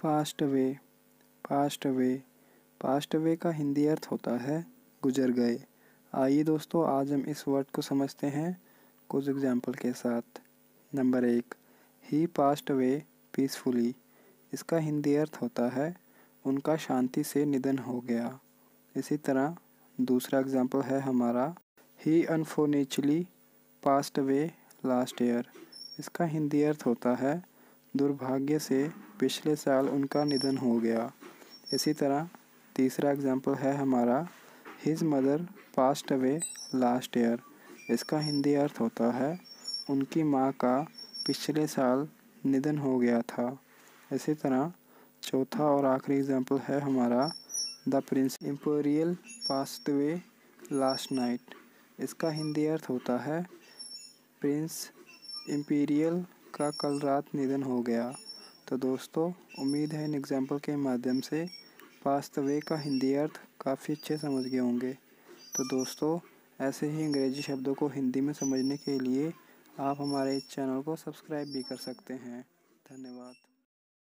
Passed way passed way passed way का हिंदी अर्थ होता है गुजर गए। आइए दोस्तों, आज हम इस वर्ड को समझते हैं कुछ एग्ज़ाम्पल के साथ। नंबर एक ही पास्ट वे पीसफुली इसका हिंदी अर्थ होता है उनका शांति से निधन हो गया। इसी तरह दूसरा एग्ज़ाम्पल है हमारा ही unfortunately passed way last year इसका हिंदी अर्थ होता है दुर्भाग्य से पिछले साल उनका निधन हो गया। इसी तरह, तीसरा एग्ज़ाम्पल है हमारा his mother passed away last year इसका हिंदी अर्थ होता है, उनकी माँ का पिछले साल निधन हो गया था। इसी तरह, चौथा और आखिरी एग्ज़ाम्पल है हमारा the prince imperial passed way last night इसका हिंदी अर्थ होता है प्रिंस इम्पीरियल का कल रात निधन हो गया। तो दोस्तों, उम्मीद है इन एग्ज़ाम्पल के माध्यम से वास्तवे का हिंदी अर्थ काफ़ी अच्छे समझ गए होंगे। तो दोस्तों, ऐसे ही अंग्रेज़ी शब्दों को हिंदी में समझने के लिए आप हमारे इस चैनल को सब्सक्राइब भी कर सकते हैं। धन्यवाद।